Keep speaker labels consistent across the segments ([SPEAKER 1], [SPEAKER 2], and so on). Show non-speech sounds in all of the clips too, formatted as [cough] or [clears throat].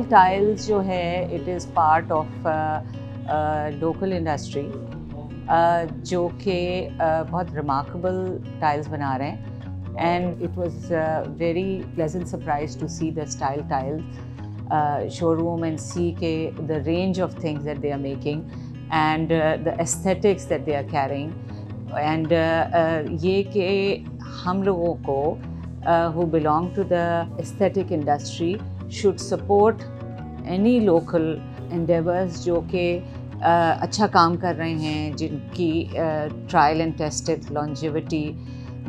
[SPEAKER 1] Textile tiles जो है it is part of local industry जो कि uh, बहुत रिमार्केबल टाइल्स बना रहे हैं. And it was very pleasant surprise to see the style tile showroom and see के the range of things that they are making and the aesthetics that they are carrying and ये कि हम लोगों को who belong to the aesthetic industry should support any local endeavors जो कि uh, अच्छा काम कर रहे हैं जिनकी ट्रायल एंड टेस्टेड लॉन्जिविटी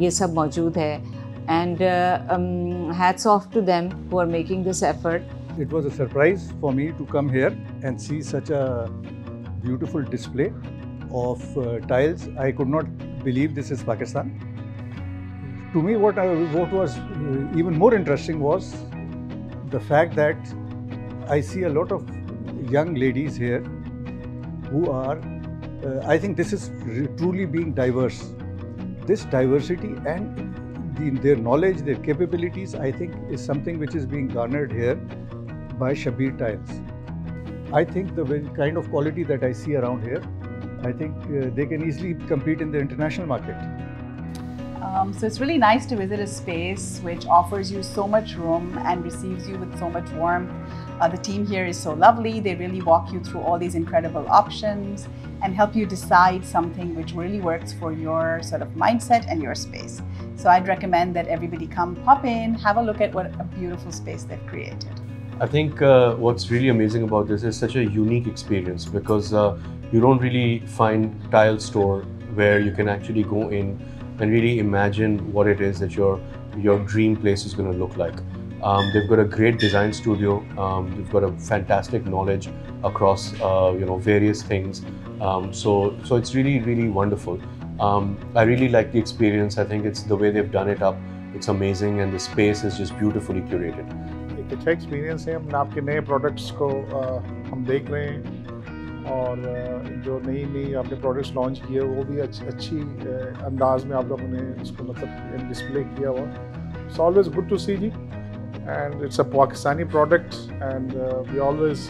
[SPEAKER 1] ये सब मौजूद है and hats off to them who are making this effort
[SPEAKER 2] It was a surprise for me to come here and see such a beautiful display of uh, tiles. I could not believe this is Pakistan. To me, what, I, what was uh, even more interesting was the fact that I see a lot of young ladies here who are, uh, I think this is truly being diverse. This diversity and the, their knowledge, their capabilities, I think is something which is being garnered here by Shabbir Tiles. I think the kind of quality that I see around here, I think uh, they can easily compete in the international market.
[SPEAKER 3] Um, so it's really nice to visit a space which offers you so much room and receives you with so much warmth. Uh, the team here is so lovely. They really walk you through all these incredible options and help you decide something which really works for your sort of mindset and your space. So I'd recommend that everybody come pop in, have a look at what a beautiful space they've created.
[SPEAKER 4] I think uh, what's really amazing about this is such a unique experience because uh, you don't really find tile store where you can actually go in and really imagine what it is that your your dream place is going to look like. Um, they've got a great design studio. Um, they've got a fantastic knowledge across uh, you know various things. Um, so so it's really really wonderful. Um, I really like the experience. I think it's the way they've done it up. It's amazing and the space is just beautifully curated.
[SPEAKER 5] एक अच्छा experience है हम आपके नए products को आ, हम देख रहे हैं और जो नई नई आपने प्रोडक्ट्स लॉन्च किए वो भी अच्छी अच्छी अंदाज में आप लोगों ने उसको मतलब डिस्प्ले किया हुआ। It's always good to see ji. And it's a Pakistani product and we always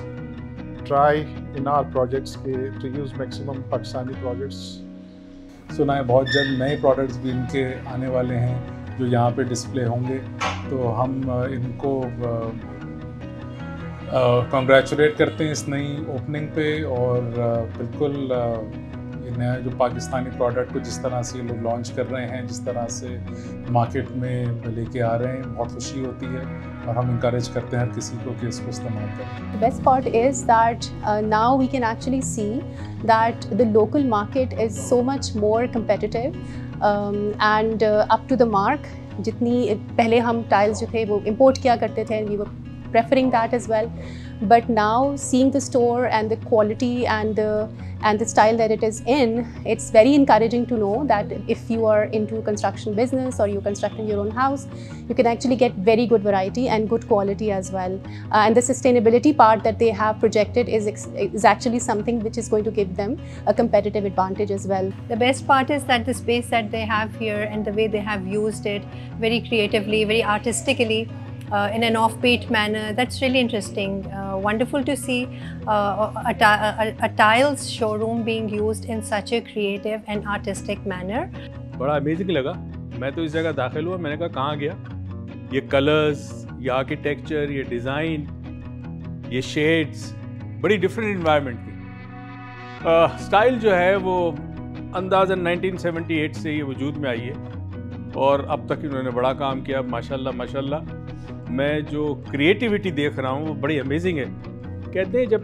[SPEAKER 5] try in our projects के to use maximum Pakistani projects
[SPEAKER 6] सुना है बहुत जल्द नए प्रोडक्ट्स भी इनके आने वाले हैं, जो यहाँ पे डिस्प्ले होंगे। तो हम इनको कॉन्ग्रेचुलेट करते हैं इस नई ओपनिंग पे और बिल्कुल ये नया जो पाकिस्तानी प्रोडक्ट को जिस तरह से ये लोग लॉन्च कर रहे हैं, जिस तरह से मार्केट में लेके आ रहे हैं, बहुत खुशी होती है और हम इंकरेज करते हैं हर किसी को कि इसको इस्तेमाल करें।
[SPEAKER 7] Best part is that now we can actually see that the local market is so much more competitive and up to the mark जितनी पहले हम टाइल्स जो थे वो इम्पोर्ट किया करते थे we were preferring that as well. But now seeing the store and the quality and the and the style that it is in it's very encouraging to know that if you are into construction business or you're constructing your own house you can actually get very good variety and good quality as well. Uh, and the sustainability part that they have projected is is actually something which is going to give them a competitive advantage as well.
[SPEAKER 8] The best part is that the space that they have here and the way they have used it very creatively very artistically uh, in an offbeat manner. That's really interesting. Uh, wonderful to see uh, a, a, a, tiles showroom being used in such a creative and artistic manner.
[SPEAKER 9] बड़ा amazing लगा मैं तो इस जगह दाखिल हुआ मैंने कहा कहाँ गया ये कलर्स ये आर्किटेक्चर ये डिज़ाइन ये शेड्स बड़ी डिफरेंट इन्वायरमेंट थी स्टाइल जो है वो अंदाज़न 1978 से ये वजूद में आई है और अब तक इन्होंने बड़ा काम किया माशाल्लाह माशाल्लाह मैं जो क्रिएटिविटी देख रहा हूँ वो बड़ी अमेजिंग है। कहते हैं जब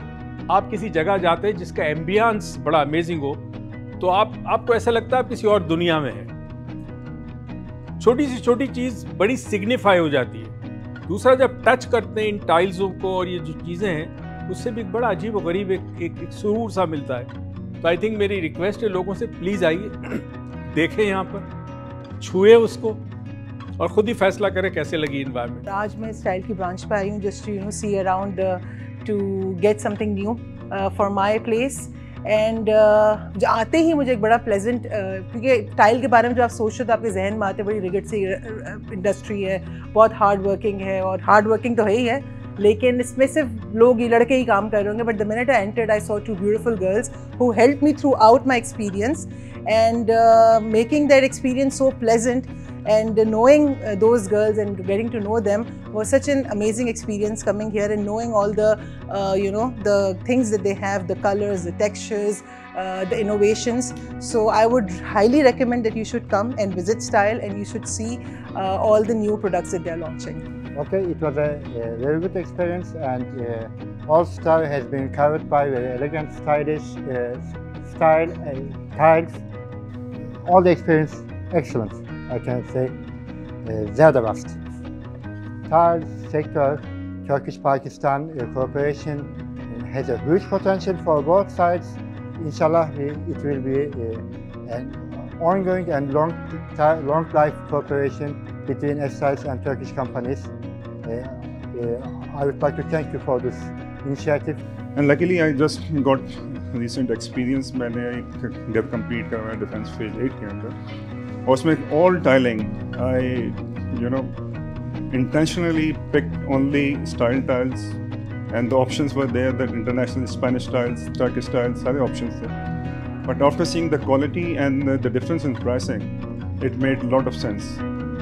[SPEAKER 9] आप किसी जगह जाते हैं जिसका एम्बियंस बड़ा अमेजिंग हो तो आप आपको ऐसा लगता है आप किसी और दुनिया में हैं। छोटी सी छोटी चीज़ बड़ी सिग्निफाई हो जाती है। दूसरा जब टच करते हैं इन टाइल्सों को और ये जो चीज़ें हैं उससे भी बड़ा अजीब व गरीब एक, एक, एक सुरूर सा मिलता है। तो आई थिंक मेरी रिक्वेस्ट है लोगों से प्लीज़ आइए [clears throat] देखें यहाँ पर छुए उसको। और खुद ही फैसला करें कैसे लगी इन्वायरमेंट
[SPEAKER 10] आज मैं स्टाइल की ब्रांच पे आई हूँ just you know see around to get something new for my place and जो आते ही मुझे एक बड़ा प्लेजेंट uh, क्योंकि टाइल के बारे में जो आप सोचते हो तो आपके जहन में आते बड़ी रिगट सी इंडस्ट्री है बहुत हार्ड वर्किंग है और हार्ड वर्किंग तो है ही है लेकिन इसमें सिर्फ़ लोग ही लड़के ही काम कर रहे होंगे but the minute I entered I saw two beautiful girls who help me throughout my experience and making making experience so pleasant and knowing uh, those girls and getting to know them was such an amazing experience coming here and knowing all the uh, you know the things that they have the colors the textures uh, the innovations. So i would highly recommend that you should come and visit style and you should see uh, all the new products that they're launching.
[SPEAKER 11] Okay it was a, a very good experience and uh, all style has been covered by very elegant stylish style and tiles. All the experience excellent, I can say. Uh, they're the best. Tile sector, Turkish-Pakistan uh, cooperation has a huge potential for both sides. Inshallah, it will be uh, an ongoing and long, long life cooperation between Estiles and Turkish companies. Uh, uh, I would like to thank you for this initiative.
[SPEAKER 12] And luckily, I just got recent experience. मैंने एक घर compete करा है defense phase 8 के अंदर Osmic all tiling, I, you know, intentionally picked only style tiles and the options were there, the international Spanish tiles, Turkish tiles, other options there. But after seeing the quality and the difference in pricing, it made a lot of sense.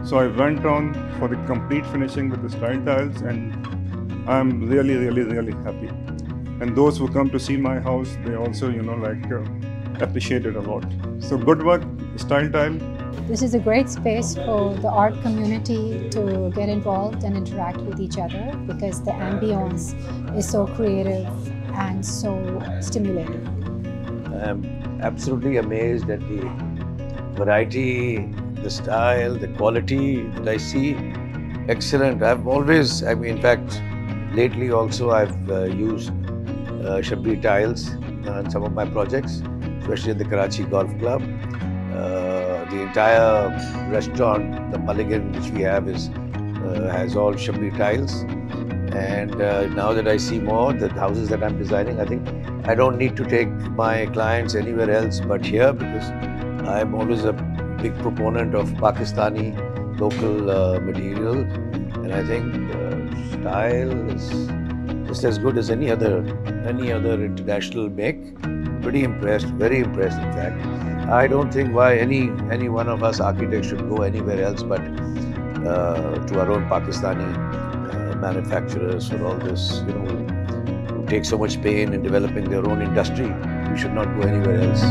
[SPEAKER 12] So I went on for the complete finishing with the style tiles and I'm really, really, really happy. And those who come to see my house, they also, you know, like uh, appreciate it a lot. So good work, style tile,
[SPEAKER 13] this is a great space for the art community to get involved and interact with each other because the ambience is so creative and so stimulating.
[SPEAKER 14] I'm absolutely amazed at the variety, the style, the quality that I see. Excellent. I've always, I mean, in fact, lately also I've uh, used uh, Shabbir tiles on some of my projects, especially at the Karachi Golf Club. Uh, the entire restaurant, the Mulligan, which we have, is uh, has all Shabbir tiles. And uh, now that I see more, the houses that I'm designing, I think I don't need to take my clients anywhere else but here because I'm always a big proponent of Pakistani local uh, material. And I think uh, style is just as good as any other any other international make. Pretty impressed, very impressed in fact. I don't think why any any one of us architects should go anywhere else but uh, to our own Pakistani uh, manufacturers for all this, you know, who take so much pain in developing their own industry. We should not go anywhere else.